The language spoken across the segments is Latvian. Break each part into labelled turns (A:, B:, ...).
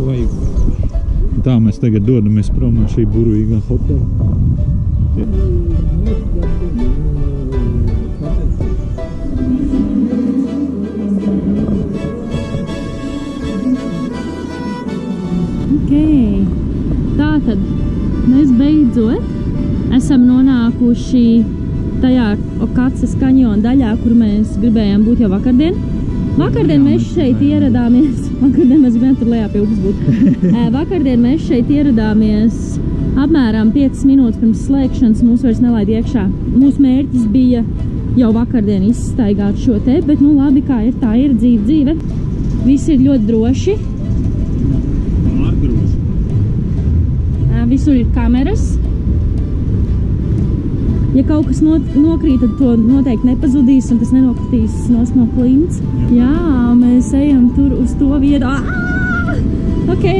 A: Vai, tā mēs tagad dodamies prom no šī burvīgā hotela.
B: Ok, tā tad mēs beidzot esam nonākuši tajā Okacas kanjona daļā, kur mēs gribējām būt jau vakardien. Vakardien mēs šeit ieradāmies, vakardien mēs gribējām tur lejā pie upes būt. Vakardien mēs šeit ieradāmies apmēram 5 minūtes pirms slēgšanas, mūs vairs nelaid iekšā. Mūsu mērķis bija jau vakardien izstaigāt šo te, bet nu labi, kā ir, tā ir dzīve dzīve. Visi ir ļoti droši,
A: Pārdroši.
B: Visur ir kameras. Ja kaut kas not, nokrīt, tad to noteikti nepazudīs un tas nenokritīs nos no klints. Jā, mēs ejam tur uz to vietu. Ā! Ok.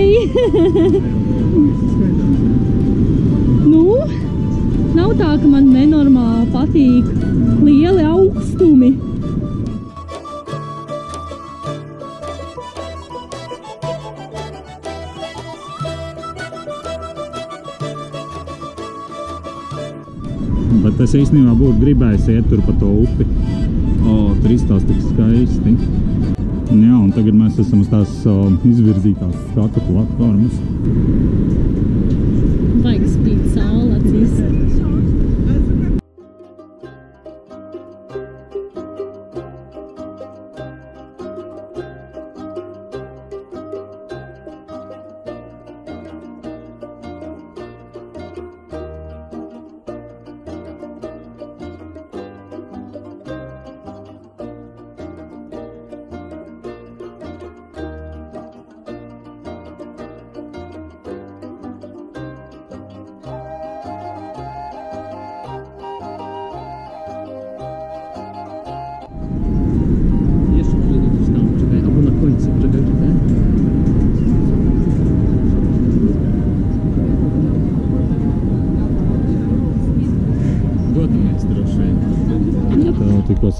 B: nu, nav tā, ka man nenormāli patīk lieli augstumi.
A: Bet es īstenībā būtu gribējis iet tur pa to upi. O, tur izstās tik skaisti. Jā, un tagad mēs esam uz tās o, izvirzītās skatu platformas.
B: Vajag spīt saule acīs.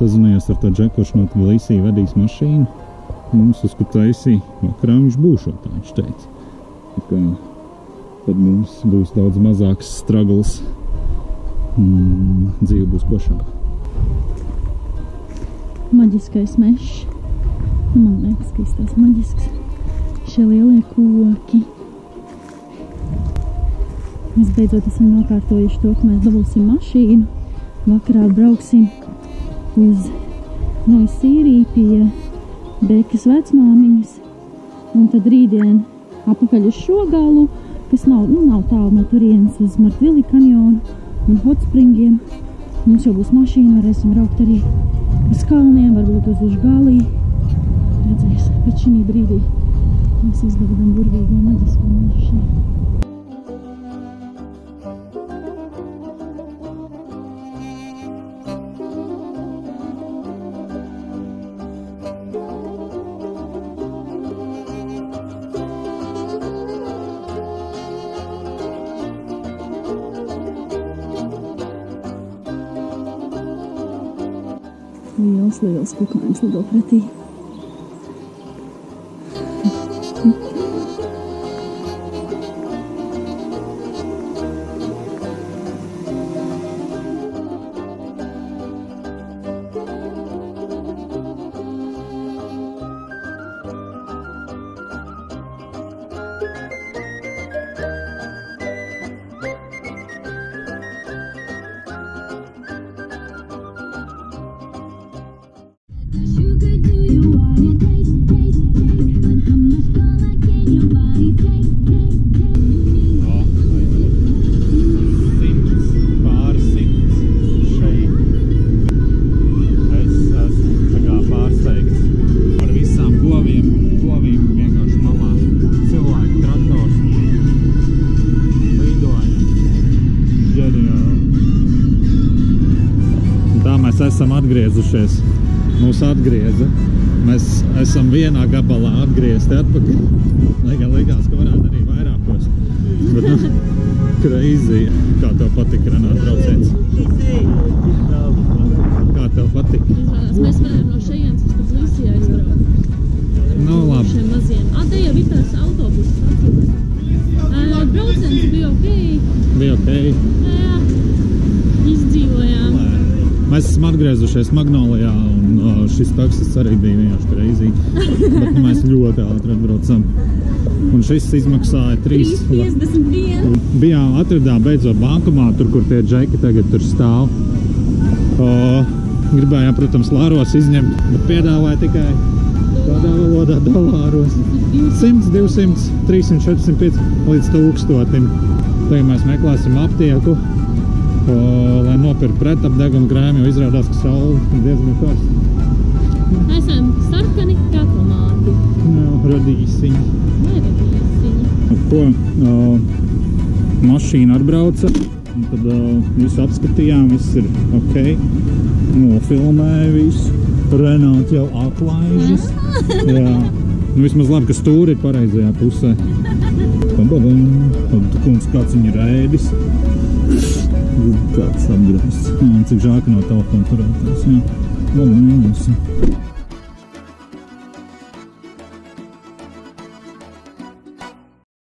A: Sazinājos ar to džeku, kurš no Tbilisī vedīs mašīnu. Mums uz Kutaisī vakarā viņš būšot, tā viņš teica. Tā kā tad mums būs daudz mazāks struggles. Mm, dzīve būs košāka.
B: maģiskais mežs. Man liekas, ka izstāsta maģisks. Šie lielie koki. Mēs beidzot esam nokārtojuši to, ka mēs dabūsim mašīnu. Vakarā brauksim uz no Sīriju pie Bekas vecmāmiņas. Un tad rītdien apakaļ uz šo galu, kas nav, nu, nav tālu no turienes uz Martvili kanjonu un hotspringiem. Mums jau būs mašīna, varēsim braukt arī uz kalniem, varbūt uz Užgalī. Redzēs, bet šī brīdī mēs izbaudām burvīgo maģisko mežu šeit.
A: i još li oskukam ću dobrati. atgriezušies. Mūsu atgrieza. Mēs esam vienā gabalā atgriezti atpakaļ. Lai gan likās, ka varētu arī vairākos. Bet, nu, crazy. Kā tev patika, Renāt, brauciens? Kā tev patika?
B: Mēs varējām no šajienas uz Tbilisi aizbraukt. Nu, labi. Šiem maziem. A, te jau ir tās autobuses. Brauciens bija ok.
A: Bija ok. Atgriezušies Magnolijā, un šis taksis arī bija vienkārši crazy. Bet nu, mēs ļoti ātri atbraucam. Un šis izmaksāja 3
B: 3,51.
A: Bijām atradām beidzot bankomā, tur, kur tie džeki tagad tur stāv. Uh, gribējām, protams, lāros izņemt, bet piedāvāja tikai kādā valodā dolāros. 100, 200, 300, 405 līdz 1000. Tagad mēs meklēsim aptieku, lai nopirkt pretapdegumu krēmu, jo izrādās, ka saule ir diezgan karsta.
B: Esam sarkani tomāti.
A: Jā, radīsiņi.
B: Neredīsiņi.
A: Ko? O, mašīna atbrauca, un tad o, visu apskatījām, viss ir ok. Nofilmēja visu. Renāti jau atlaižas. Jā. Nu, vismaz labi, ka stūri ir pareizajā pusē. Pabadam. Tad kungs kāds viņu rēdis. Tāds apgrausts. Jā, cik ka no telefona. Jā. Labi, mēģināsim.